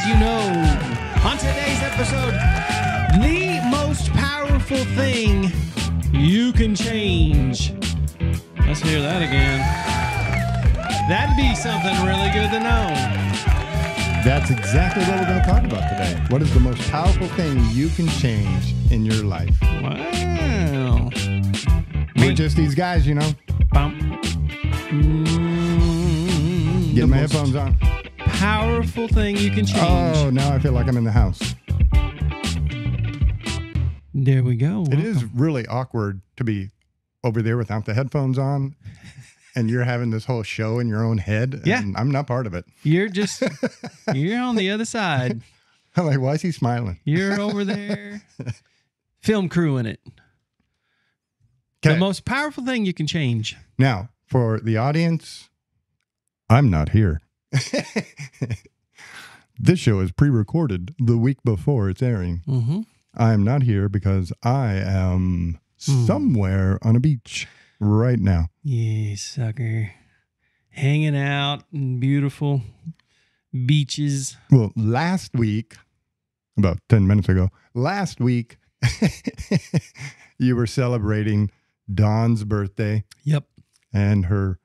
as you know, on today's episode, the most powerful thing you can change. Let's hear that again. That'd be something really good to know. That's exactly what we're going to talk about today. What is the most powerful thing you can change in your life? Wow. We're just these guys, you know. Bump. Mm, Get the my most headphones on. Powerful thing you can change. Oh, now I feel like I'm in the house. There we go. It is really awkward to be over there without the headphones on and you're having this whole show in your own head. Yeah. I'm not part of it. You're just you're on the other side. I'm like, why is he smiling? You're over there. Film crew in it. Okay. The most powerful thing you can change. Now, for the audience, I'm not here. this show is pre recorded the week before it's airing. Mm-hmm. I am not here because I am Hmm. somewhere on a beach right now. Yeah, sucker. Hanging out in beautiful beaches. Well, last week, about 10 minutes ago, last week, you were celebrating Dawn's birthday Yep. and her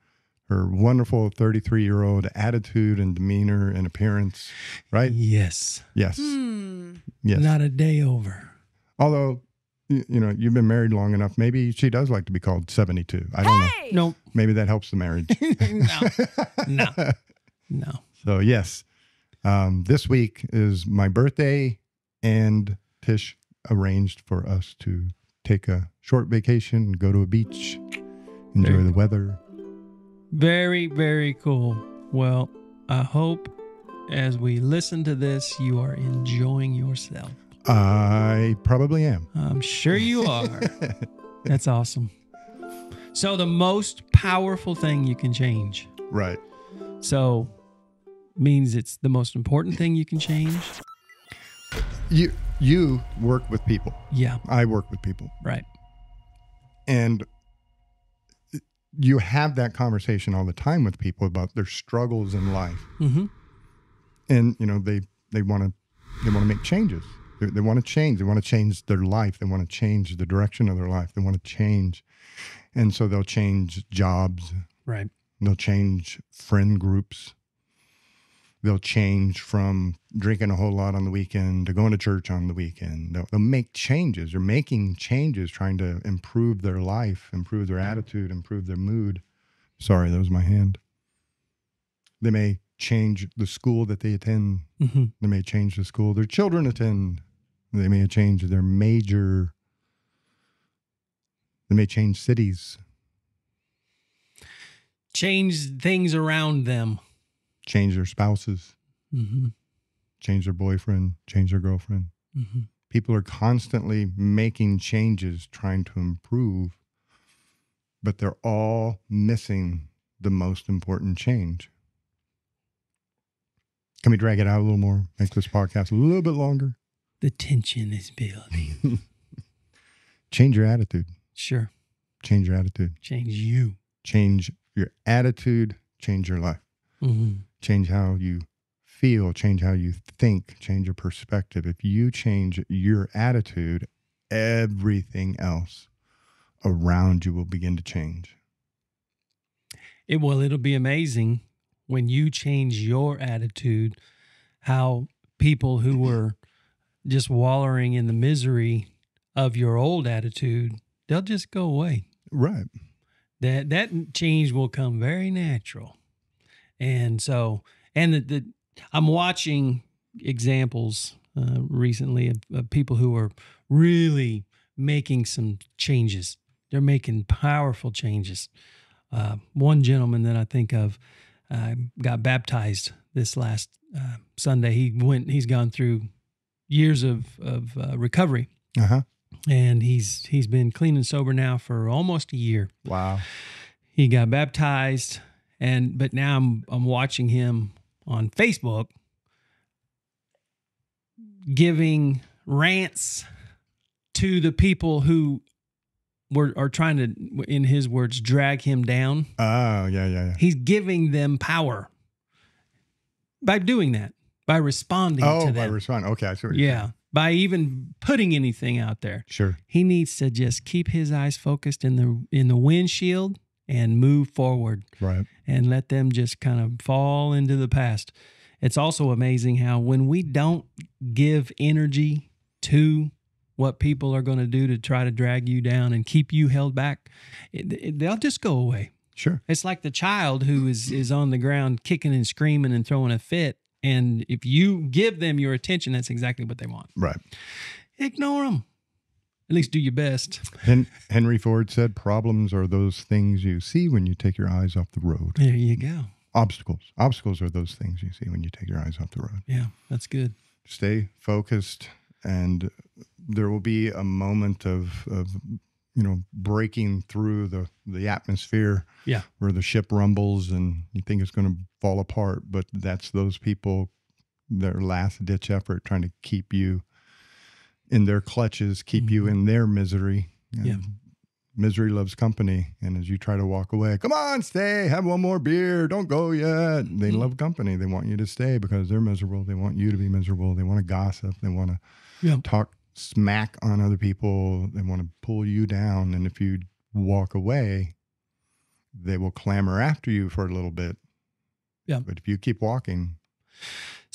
her wonderful 33 year old attitude and demeanor and appearance, right? Yes. Yes. Hmm. Yes. Not a day over. Although, y- you know, you've been married long enough, maybe she does like to be called 72. I don't know. Hey! Nope. Maybe that helps the marriage. no. No. No. So, yes, um, this week is my birthday, and Tish arranged for us to take a short vacation, go to a beach, enjoy Very the weather. Very, very cool. Well, I hope as we listen to this, you are enjoying yourself. I probably am. I'm sure you are. That's awesome. So, the most powerful thing you can change. right. So, means it's the most important thing you can change. You you work with people. Yeah, I work with people. right. and you have that conversation all the time with people about their struggles in life. Mm-hmm. and you know they they want to they want to make changes. They, they want to change. They want to change their life. They want to change the direction of their life. They want to change. And so they'll change jobs. Right. they'll change friend groups they'll change from drinking a whole lot on the weekend to going to church on the weekend. They'll, they'll make changes. They're making changes trying to improve their life improve their attitude improve their mood. Sorry that was my hand. They may change the school that they attend. Mm-hmm. they may change the school their children attend. They may change their major they may change cities. Change things around them. Change their spouses Mm-hmm. change their boyfriend, change their girlfriend. Mm-hmm. People are constantly making changes, trying to improve, but they're all missing the most important change. Can we drag it out a little more? Make this podcast a little bit longer? The tension is building. Change your attitude. Sure. Change your attitude. Change you. Change your attitude. Change your life. Mm-hmm. Change how you feel. Change how you think. Change your perspective. If you change your attitude, everything else around you will begin to change. It well, it'll be amazing when you change your attitude, how people who were just wallowing in the misery of your old attitude, they'll just go away. Right. That that change will come very natural. And so and the, the I'm watching examples uh, recently of, of people who are really making some changes. They're making powerful changes. Uh, one gentleman that I think of uh, got baptized this last uh, Sunday. He went. He's gone through years of of uh, recovery, Uh huh. and he's he's been clean and sober now for almost a year. Wow. He got baptized, and but now I'm I'm watching him on Facebook giving rants to the people who were are trying to, in his words, drag him down. Oh, yeah, yeah, yeah. He's giving them power by doing that, by responding Oh, to by responding. Okay, I see yeah, saying. by even putting anything out there. Sure. He needs to just keep his eyes focused in the in the windshield and move forward Right. and let them just kind of fall into the past. It's also amazing how when we don't give energy to what people are going to do to try to drag you down and keep you held back, it, it- they'll just go away. Sure. It's like the child who is is on the ground kicking and screaming and throwing a fit. And if you give them your attention, that's exactly what they want. Right. Ignore them. At least do your best. Hen- Henry Ford said, "Problems are those things you see when you take your eyes off the road. There you go. Obstacles. Obstacles are those things you see when you take your eyes off the road. Yeah, that's good. Stay focused, and there will be a moment of of you know breaking through the the atmosphere. Yeah. where the ship rumbles and you think it's going to fall apart, but that's those people their last ditch effort trying to keep you in their clutches, keep you Mhm. in their misery. Yeah. Misery loves company. And as you try to walk away, come on, stay, have one more beer, don't go yet. They Mhm. love company. They want you to stay because they're miserable. They want you to be miserable. They want to gossip. They want to Yeah. talk smack on other people. They want to pull you down. And if you walk away, they will clamor after you for a little bit. Yeah. But if you keep walking,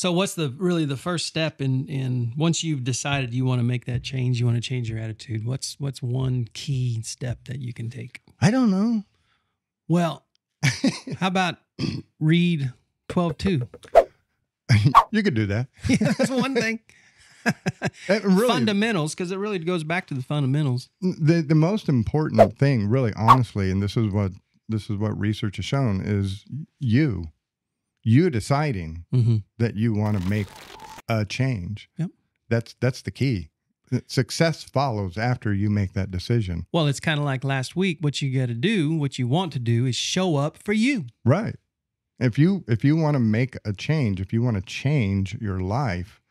So what's the really the first step in in once you've decided you want to make that change, you want to change your attitude. What's what's one key step that you can take? I don't know. Well, how about read 12.2? you could do that. Yeah, that's one thing. Really, fundamentals, because it really goes back to the fundamentals. the the most important thing, really, honestly, and this is what this is what research has shown is you, you deciding Mm-hmm. that you want to make a change. Yep. That's that's the key. Success follows after you make that decision. Well, it's kind of like last week. What you got to do, what you want to do, is show up for you. Right. If you if you want to make a change, if you want to change your life,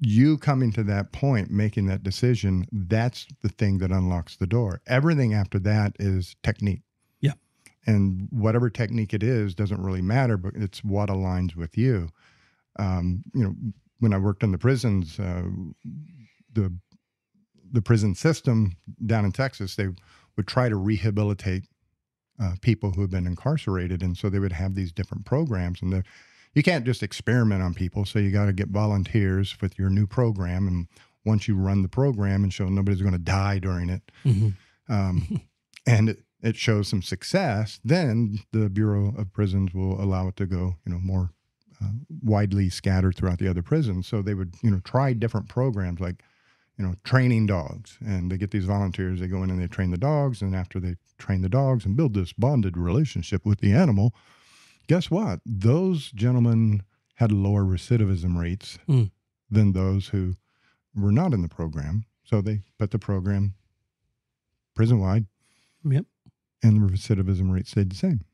you coming to that point, making that decision, that's the thing that unlocks the door. Everything after that is technique. And whatever technique it is doesn't really matter, but it's what aligns with you. Um, you know, when I worked in the prisons, uh, the the prison system down in Texas, they would try to rehabilitate uh, people who have been incarcerated, and so they would have these different programs. And you can't just experiment on people, so you got to get volunteers with your new program. And once you run the program and show nobody's going to die during it, Mm-hmm. um, and it, it shows some success, then the Bureau of Prisons will allow it to go, you know, more uh, widely scattered throughout the other prisons. So they would, you know, try different programs like, you know, training dogs, and they get these volunteers. They go in and they train the dogs, and after they train the dogs and build this bonded relationship with the animal, guess what? Those gentlemen had lower recidivism rates Mm. than those who were not in the program. So they put the program prison wide Yep. And the recidivism rate stayed the same.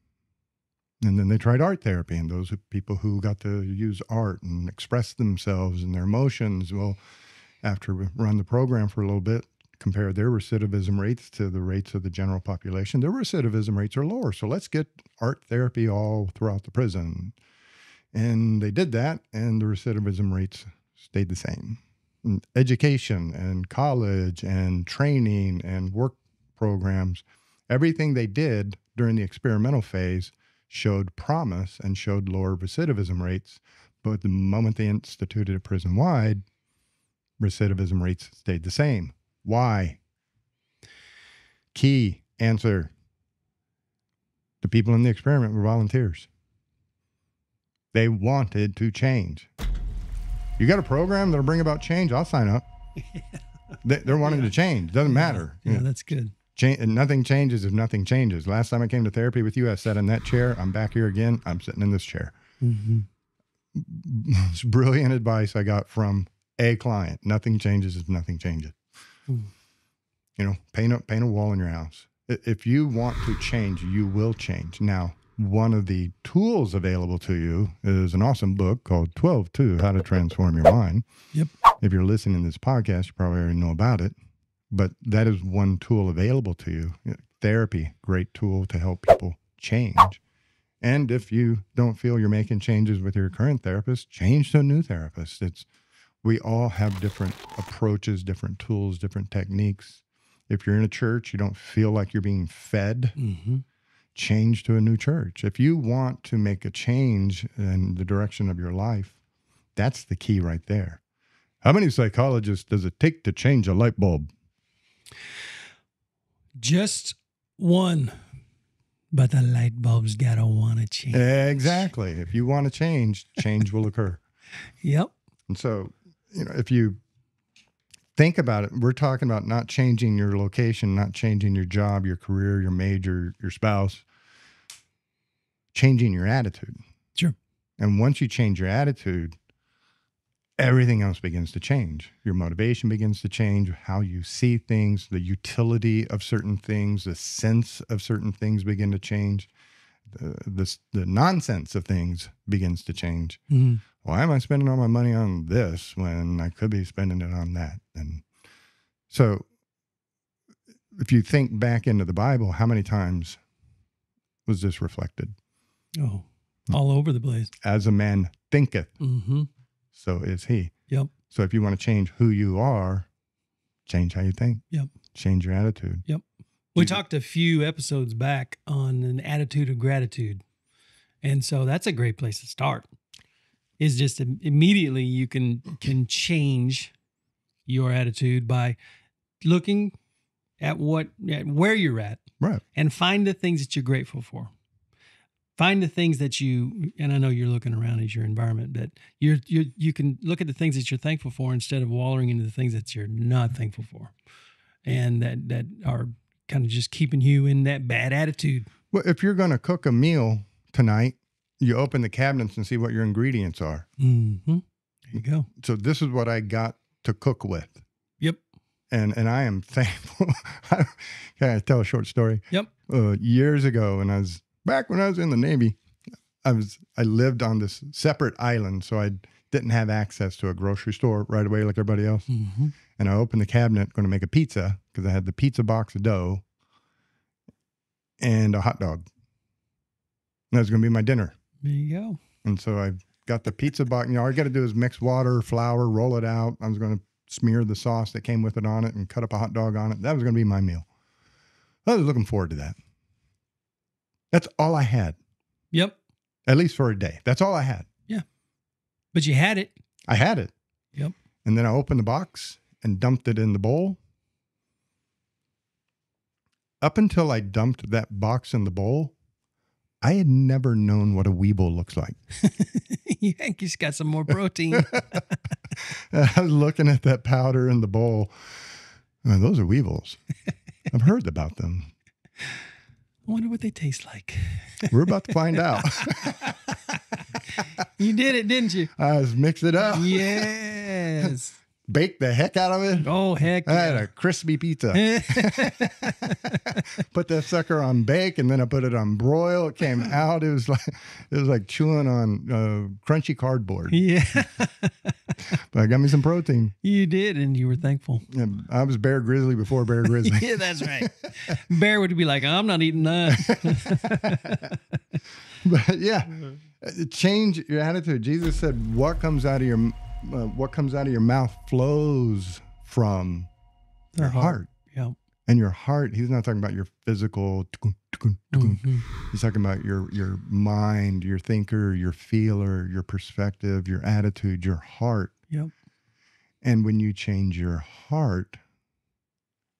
And then they tried art therapy, and those people who got to use art and express themselves and their emotions. Well, after we run the program for a little bit, compare their recidivism rates to the rates of the general population. Their recidivism rates are lower. So let's get art therapy all throughout the prison. And they did that, and the recidivism rates stayed the same. And education and college and training and work programs, everything they did during the experimental phase showed promise and showed lower recidivism rates. But the moment they instituted it prison wide, recidivism rates stayed the same. Why? Key answer the people in the experiment were volunteers. They wanted to change. You got a program that'll bring about change? I'll sign up. They, they're wanting Yeah. to change. Doesn't matter. Yeah, know, that's good. Change, nothing changes if nothing changes. Last time I came to therapy with you, I sat in that chair. I'm back here again. I'm sitting in this chair. Mm-hmm. It's brilliant advice I got from a client. Nothing changes if nothing changes. Hmm. You know, paint a paint a wall in your house. If you want to change, you will change. Now, one of the tools available to you is an awesome book called 12 2 How to Transform Your Mind. Yep. If you're listening to this podcast, you probably already know about it. But that is one tool available to you. Therapy, great tool to help people change. And if you don't feel you're making changes with your current therapist, change to a new therapist. It's we all have different approaches, different tools, different techniques. If you're in a church, you don't feel like you're being fed, Mm-hmm. change to a new church. If you want to make a change in the direction of your life, that's the key right there. How many psychologists does it take to change a light bulb? Just one, but the light bulb's gotta wanna change. Exactly. If you want to change, change will occur. Yep. And so, you know, if you think about it, we're talking about not changing your location, not changing your job, your career, your major, your spouse, changing your attitude. Sure. And once you change your attitude, everything else begins to change. Your motivation begins to change, how you see things, the utility of certain things, the sense of certain things begin to change. The, the, the nonsense of things begins to change Mhm. why am I spending all my money on this when I could be spending it on that? And so, if you think back into the Bible, how many times was this reflected? Oh, all over the place. As a man thinketh, Mm-hmm. So is he. Yep. So, if you want to change who you are, change how you think. Yep. Change your attitude. Yep. We talked a few episodes back on an attitude of gratitude. And so that's a great place to start. Is just immediately you can can change your attitude by looking at what at where you're at Right. and find the things that you're grateful for. Find the things that you and I know you're looking around as your environment, but you're you you can look at the things that you're thankful for instead of wallowing into the things that you're not thankful for. And that that are kind of just keeping you in that bad attitude. Well, if you're going to cook a meal tonight, you open the cabinets and see what your ingredients are. Mm-hmm. There you go. So, this is what I got to cook with. Yep. and and I am thankful. Can I tell a short story? Yep. Uh, years ago, when I was back when I was in the Navy, I was I lived on this separate island, so I didn't have access to a grocery store right away like everybody else. Mm-hmm. And I opened the cabinet, going to make a pizza because I had the pizza box of dough and a hot dog. And that was going to be my dinner. There you go. And so I got the pizza box. You know, all you got to do is mix water, flour, roll it out. I was going to smear the sauce that came with it on it and cut up a hot dog on it. That was going to be my meal. I was looking forward to that. That's all I had, Yep. at least for a day. That's all I had. Yeah. But you had it. I had it. Yep. And then I opened the box and dumped it in the bowl. Up until I dumped that box in the bowl, I had never known what a weevil looks like. Yankees got some more protein. I was looking at that powder in the bowl. Those are weevils. I've heard about them. I wonder what they taste like. We're about to find out. You did it, didn't you? I was mixed it up, Yes. Baked the heck out of it. Oh heck. I had a crispy pizza. put that sucker on bake, and then I put it on broil. It came out. It was like it was like chewing on uh, crunchy cardboard. yeah. But I got me some protein. You did, and you were thankful. And I was Bear Grizzly before Bear Grizzly. yeah, that's right. Bear would be like, I'm not eating that. but yeah, uh, change your attitude. Jesus said, "What comes out of your uh, what comes out of your mouth flows from Their your heart. heart." yeah. And your heart. He's not talking about your physical. Mhm. He's talking about your your mind, your thinker, your feeler, your perspective, your attitude, your heart. Yep. And when you change your heart,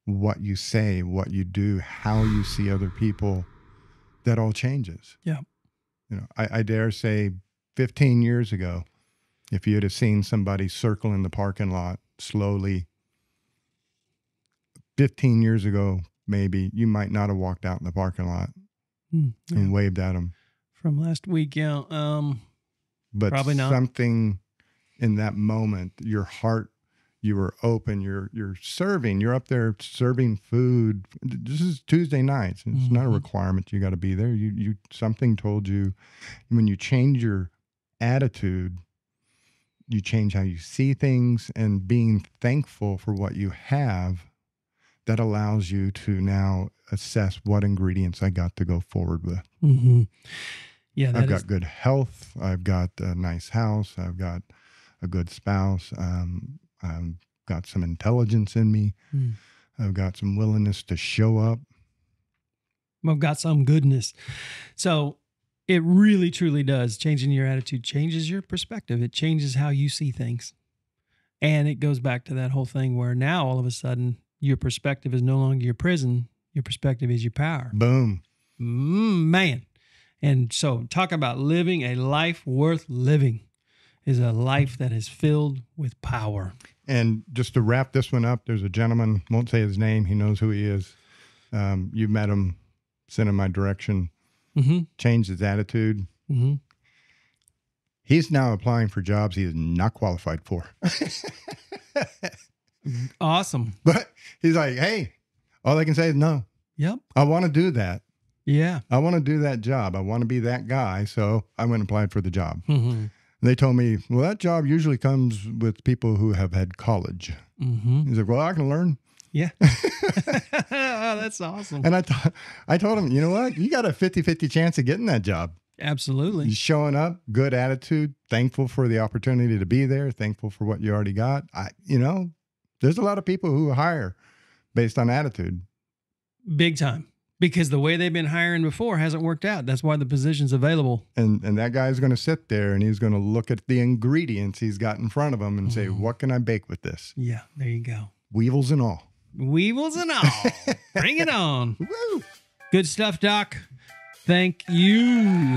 what you say, what you do, how you see other people, that all changes. Yeah. You know, I, I dare say 15 years ago, if you had have seen somebody circle in the parking lot slowly, 15 years ago, maybe you might not have walked out in the parking lot Mm, yeah. and waved at them. From last week, yeah. Um, But Probably not. something in that moment, your heart, you were open. You're you're serving. You're up there serving food. This is Tuesday nights. It's not a Mhm. requirement you got to be there. You you something told you when you change your attitude, you change how you see things, and being thankful for what you have. That allows you to now assess what ingredients I got to go forward with. hmm Yeah, that I've is- got good health. I've got a nice house. I've got a good spouse. Um, I've got some intelligence in me. Hmm. I've got some willingness to show up. I've got some goodness. So it really truly does. Changing your attitude changes your perspective. It changes how you see things. And it goes back to that whole thing where now all of a sudden your perspective is no longer your prison, your perspective is your power. Boom. Mm, man. And so talk about living a life worth living is a life that is filled with power. And just to wrap this one up, there's a gentleman, won't say his name. He knows who he is. Um, you met him, sent him my direction, Mm-hmm. changed his attitude. Mm-hmm. He's now applying for jobs he is not qualified for. Awesome. but he's like, hey, all I can say is no. Yep. I want to do that. Yeah. I want to do that job. I want to be that guy. So I went and applied for the job. Mm-hmm. They told me, well, that job usually comes with people who have had college. Mm-hmm. He's like, well, I can learn. Yeah. oh, that's awesome. And I, told him, you know what? You got a 50 50 chance of getting that job. Absolutely. You're showing up, good attitude, thankful for the opportunity to be there, thankful for what you already got. I, you know, there's a lot of people who hire based on attitude. Big time. Because the way they've been hiring before hasn't worked out. That's why the position's available. And, and that guy's going to sit there and he's going to look at the ingredients he's got in front of him and say, Mhm. what can I bake with this? Yeah, there you go. Weevils and all. Weevils and all. Bring it on. Woo! Good stuff, Doc. Thank you.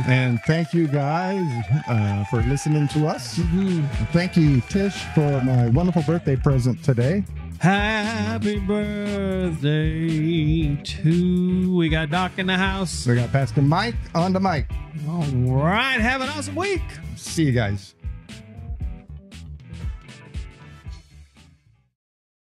And thank you guys uh, for listening to us. Mhm. Thank you, Tish, for my wonderful birthday present today. Happy birthday to we got Doc in the house. We got Pastor Mike on the mic. All right, have an awesome week. See you guys.